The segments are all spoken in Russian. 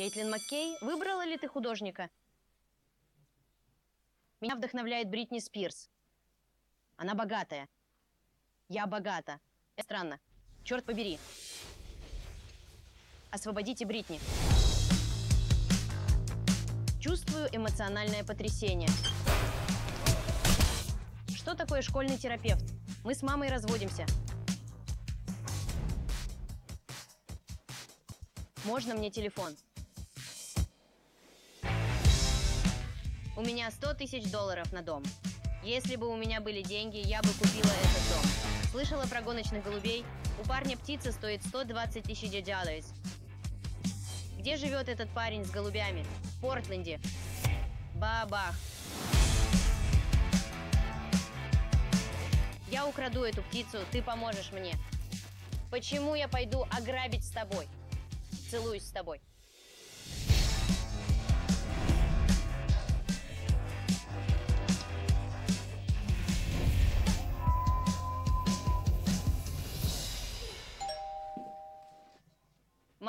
Кейтлин Маккей, выбрала ли ты художника? Меня вдохновляет Бритни Спирс. Она богатая. Я богата. Это странно. Черт побери. Освободите Бритни. Чувствую эмоциональное потрясение. Что такое школьный терапевт? Мы с мамой разводимся. Можно мне телефон? У меня 100 тысяч долларов на дом. Если бы у меня были деньги, я бы купила этот дом. Слышала про гоночных голубей? У парня птица стоит 120 тысяч долларов. Где живет этот парень с голубями? В Портленде. Бабах. Я украду эту птицу, ты поможешь мне. Почему я пойду ограбить с тобой? Целуюсь с тобой.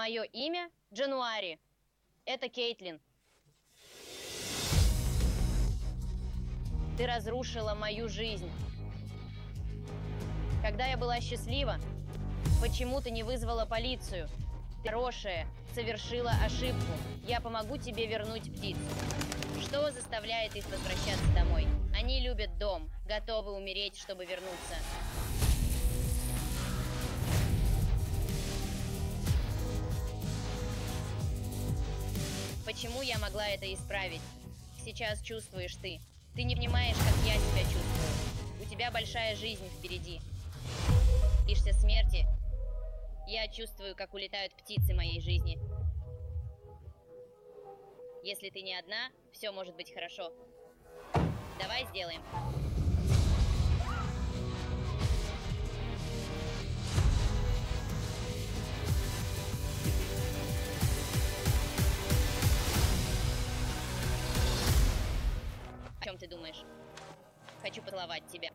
Мое имя Джануари. Это Кейтлин. Ты разрушила мою жизнь. Когда я была счастлива, почему ты не вызвала полицию? Ты хорошая, совершила ошибку. Я помогу тебе вернуть птицу. Что заставляет их возвращаться домой? Они любят дом, готовы умереть, чтобы вернуться. Почему я могла это исправить? Сейчас чувствуешь ты. Ты не понимаешь, как я себя чувствую. У тебя большая жизнь впереди. Боишься смерти? Я чувствую, как улетают птицы моей жизни. Если ты не одна, все может быть хорошо. Давай сделаем. Думаешь? Хочу поцеловать тебя.